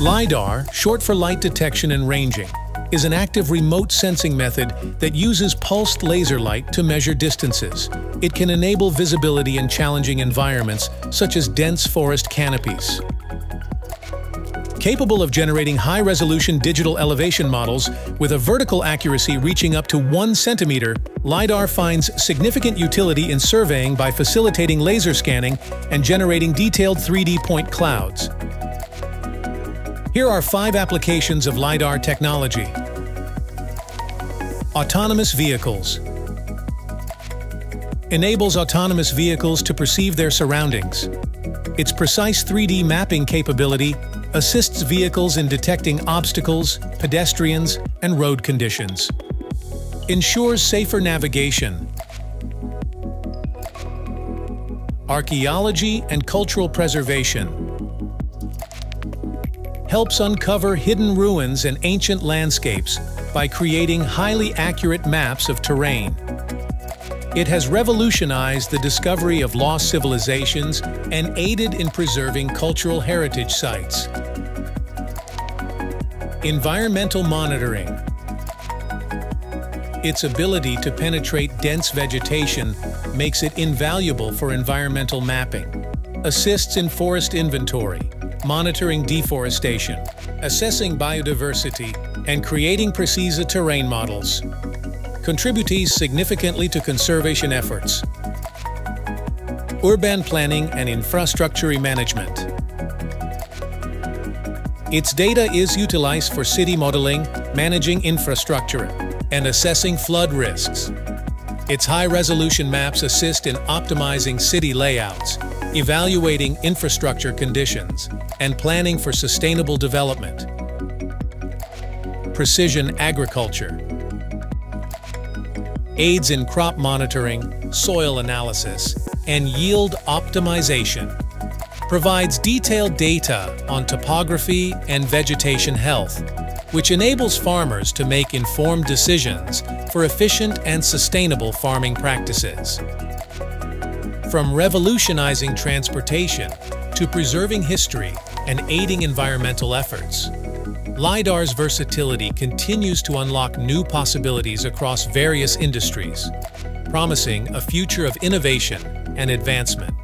LiDAR, short for light detection and ranging, is an active remote sensing method that uses pulsed laser light to measure distances. It can enable visibility in challenging environments, such as dense forest canopies. Capable of generating high-resolution digital elevation models with a vertical accuracy reaching up to 1 centimeter, LiDAR finds significant utility in surveying by facilitating laser scanning and generating detailed 3D point clouds. Here are five applications of LiDAR technology. Autonomous vehicles. Enables autonomous vehicles to perceive their surroundings. Its precise 3D mapping capability assists vehicles in detecting obstacles, pedestrians, and road conditions. Ensures safer navigation. Archaeology and cultural preservation helps uncover hidden ruins and ancient landscapes by creating highly accurate maps of terrain. It has revolutionized the discovery of lost civilizations and aided in preserving cultural heritage sites. Environmental monitoring. Its ability to penetrate dense vegetation makes it invaluable for environmental mapping. Assists in forest inventory, monitoring deforestation, assessing biodiversity, and creating precise terrain models. Contributes significantly to conservation efforts. Urban planning and infrastructure management. Its data is utilized for city modeling, managing infrastructure, and assessing flood risks. Its high-resolution maps assist in optimizing city layouts, evaluating infrastructure conditions, and planning for sustainable development. Precision agriculture aids in crop monitoring, soil analysis, and yield optimization. Provides detailed data on topography and vegetation health, which enables farmers to make informed decisions for efficient and sustainable farming practices. From revolutionizing transportation to preserving history and aiding environmental efforts, LiDAR's versatility continues to unlock new possibilities across various industries, promising a future of innovation and advancement.